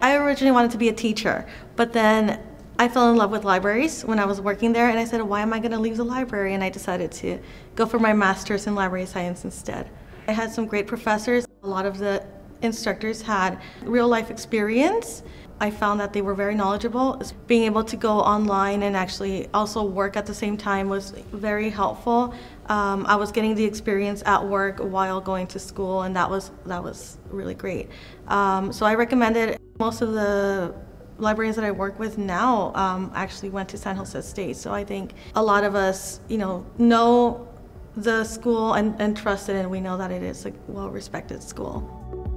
I originally wanted to be a teacher, but then I fell in love with libraries when I was working there, and I said, why am I going to leave the library? And I decided to go for my master's in library science instead. I had some great professors. A lot of the instructors had real life experience. I found that they were very knowledgeable. Being able to go online and actually also work at the same time was very helpful. Um, I was getting the experience at work while going to school, and that was that was really great. Um, so I recommended most of the librarians that I work with now um, actually went to San Jose State. So I think a lot of us, you know, know the school and, and trust it, and we know that it is a well-respected school.